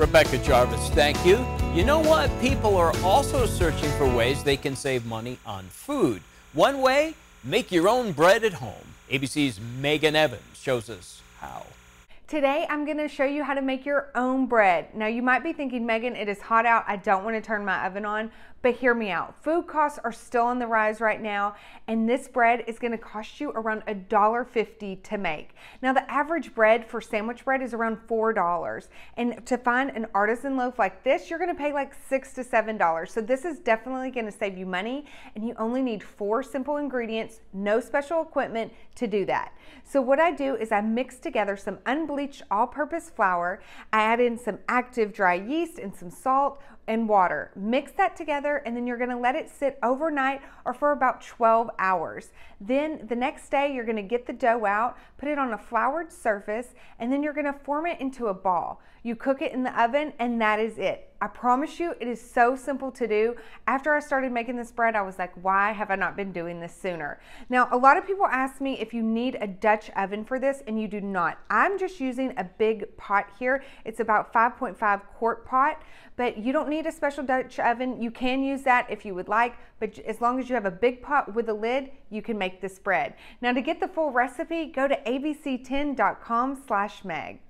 Rebecca Jarvis, thank you. You know what? People are also searching for ways they can save money on food. One way, make your own bread at home. ABC's Megan Evans shows us how. Today I'm going to show you how to make your own bread. Now you might be thinking, Megan, it is hot out. I don't want to turn my oven on. But hear me out. Food costs are still on the rise right now, and this bread is going to cost you around $1.50 to make. Now, the average bread for sandwich bread is around $4. And to find an artisan loaf like this, you're going to pay like 6 to $7. So this is definitely going to save you money, and you only need four simple ingredients, no special equipment to do that. So what I do is I mix together some unbleached all-purpose flour, I add in some active dry yeast and some salt, and water. Mix that together and then you're gonna let it sit overnight or for about 12 hours. Then the next day you're gonna get the dough out, put it on a floured surface, and then you're gonna form it into a ball. You cook it in the oven and that is it. I promise you, it is so simple to do. After I started making this bread, I was like, why have I not been doing this sooner? Now, a lot of people ask me if you need a Dutch oven for this, and you do not. I'm just using a big pot here. It's about 5.5 quart pot, but you don't need a special Dutch oven. You can use that if you would like, but as long as you have a big pot with a lid, you can make this bread. Now, to get the full recipe, go to abc10.com slash meg.